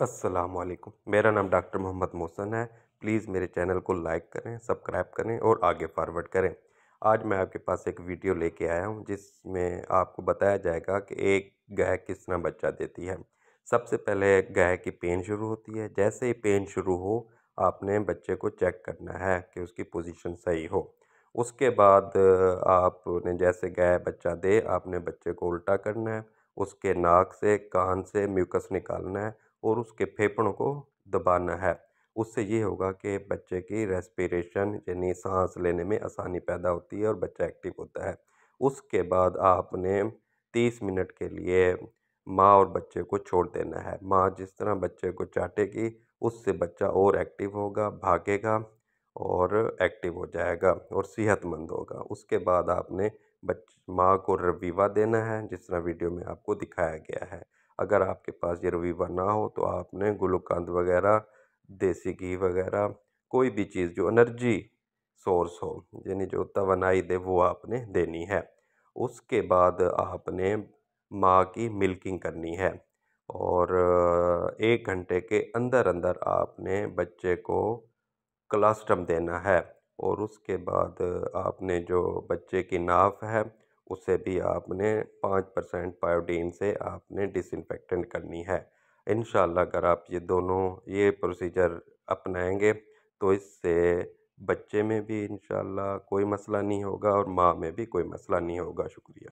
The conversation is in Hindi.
असलकुम मेरा नाम डॉक्टर मोहम्मद मोहसन है। प्लीज़ मेरे चैनल को लाइक करें, सब्सक्राइब करें और आगे फॉरवर्ड करें। आज मैं आपके पास एक वीडियो लेके आया हूँ, जिसमें आपको बताया जाएगा कि एक गाय किस तरह बच्चा देती है। सबसे पहले गाय की पेन शुरू होती है। जैसे ही पेन शुरू हो, आपने बच्चे को चेक करना है कि उसकी पोजीशन सही हो। उसके बाद आपने जैसे गाय बच्चा दे, आपने बच्चे को उल्टा करना है। उसके नाक से, कान से म्यूकस निकालना है। और उसके फेफड़ों को दबाना है। उससे ये होगा कि बच्चे की रेस्पिरेशन यानी सांस लेने में आसानी पैदा होती है और बच्चा एक्टिव होता है। उसके बाद आपने तीस मिनट के लिए माँ और बच्चे को छोड़ देना है। माँ जिस तरह बच्चे को चाटेगी, उससे बच्चा और एक्टिव होगा, भागेगा और एक्टिव हो जाएगा और सेहतमंद होगा। उसके बाद आपने बच, माँ को रवीवा देना है, जिस तरह वीडियो में आपको दिखाया गया है। अगर आपके पास ये रवीवा ना हो तो आपने गुलकंद वगैरह, देसी घी वगैरह, कोई भी चीज़, जो एनर्जी सोर्स हो, यानी जो तवानाई दे, वो आपने देनी है। उसके बाद आपने माँ की मिल्किंग करनी है और एक घंटे के अंदर अंदर आपने बच्चे को कलास्टम देना है और उसके बाद आपने जो बच्चे की नाफ है उसे भी आपने पाँच परसेंट पायोडीन से आपने डिसइंफेक्टेंट करनी है। इन अगर आप ये दोनों, ये प्रोसीजर अपनाएँगे तो इससे बच्चे में भी इन कोई मसला नहीं होगा और माँ में भी कोई मसला नहीं होगा, शुक्रिया।